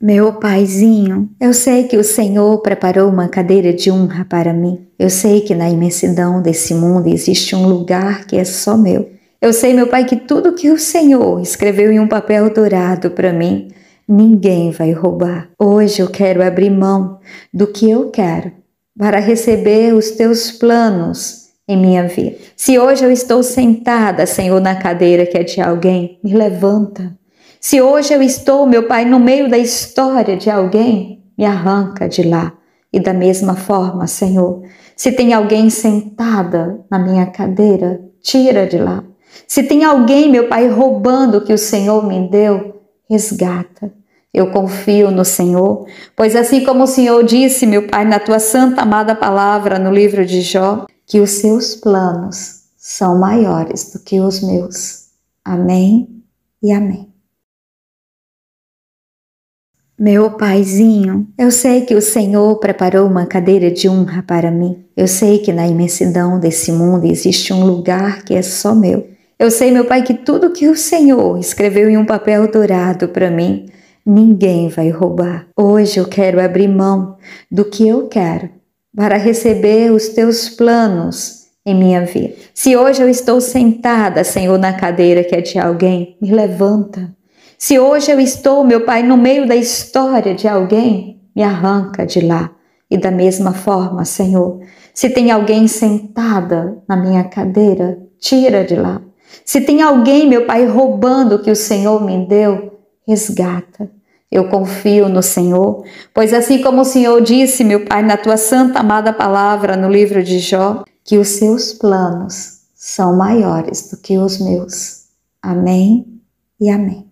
Meu paizinho, eu sei que o Senhor preparou uma cadeira de honra para mim. Eu sei que na imensidão desse mundo existe um lugar que é só meu. Eu sei, meu pai, que tudo que o Senhor escreveu em um papel dourado para mim, ninguém vai roubar. Hoje eu quero abrir mão do que eu quero para receber os teus planos em minha vida. Se hoje eu estou sentada, Senhor, na cadeira que é de alguém, me levanta se hoje eu estou, meu Pai, no meio da história de alguém, me arranca de lá. E da mesma forma, Senhor, se tem alguém sentada na minha cadeira, tira de lá. Se tem alguém, meu Pai, roubando o que o Senhor me deu, resgata. Eu confio no Senhor, pois assim como o Senhor disse, meu Pai, na tua santa amada palavra no livro de Jó, que os seus planos são maiores do que os meus. Amém e amém. Meu paizinho, eu sei que o Senhor preparou uma cadeira de honra para mim. Eu sei que na imensidão desse mundo existe um lugar que é só meu. Eu sei, meu pai, que tudo que o Senhor escreveu em um papel dourado para mim, ninguém vai roubar. Hoje eu quero abrir mão do que eu quero para receber os teus planos em minha vida. Se hoje eu estou sentada, Senhor, na cadeira que é de alguém, me levanta se hoje eu estou, meu Pai, no meio da história de alguém, me arranca de lá. E da mesma forma, Senhor, se tem alguém sentada na minha cadeira, tira de lá. Se tem alguém, meu Pai, roubando o que o Senhor me deu, resgata. Eu confio no Senhor, pois assim como o Senhor disse, meu Pai, na tua santa amada palavra no livro de Jó, que os seus planos são maiores do que os meus. Amém e amém.